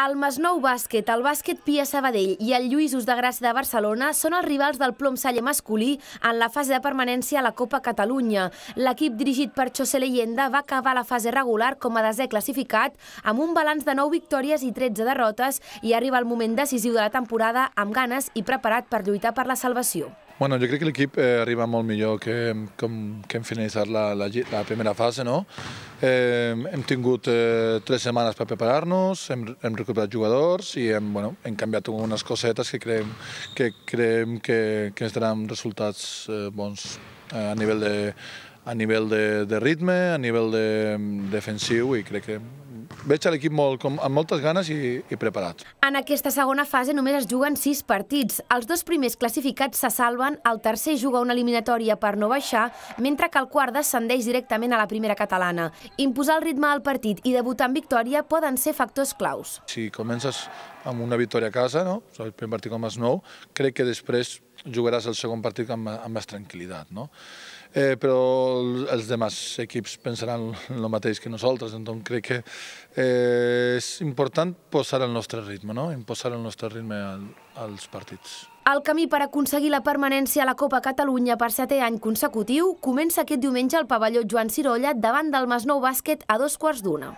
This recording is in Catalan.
El Masnou Bàsquet, el Bàsquet Pia Sabadell i el Lluïsos de Gràcia de Barcelona són els rivals del Plom Salle masculí en la fase de permanència a la Copa Catalunya. L'equip dirigit per José Leyenda va acabar la fase regular com a desè classificat amb un balanç de 9 victòries i 13 derrotes i arriba el moment decisiu de la temporada amb ganes i preparat per lluitar per la salvació. Bueno, jo crec que l'equip eh, arriba molt millor que, com, que hem finalitzat la, la, la primera fase. No? Eh, hem tingut eh, tres setmanes per preparar-nos, hem, hem recuperat jugadors i hem, bueno, hem canviat algunes cosetes que creiem que, creiem que, que ens daran resultats eh, bons eh, a nivell de a nivell de, de ritme, a nivell de, defensiu i crec que veig l'equip molt, com, amb moltes ganes i, i preparat. En aquesta segona fase només es juguen sis partits. Els dos primers classificats se salven, el tercer juga una eliminatòria per no baixar, mentre que el quart descendeix directament a la primera catalana. Imposar el ritme al partit i debutar en victòria poden ser factors claus. Si comences amb una victòria a casa, no? el primer partit com és nou, crec que després jugaràs el segon partit amb, amb més tranquil·litat. No? Eh, però els demás equips pensaran el mateix que nosaltres, doncs crec que eh, és important posar el nostre ritme, no? imposar el nostre ritme al, als partits. El camí per aconseguir la permanència a la Copa Catalunya per setè any consecutiu comença aquest diumenge al pavelló Joan Cirolla davant del Masnou Bàsquet a dos quarts d'una.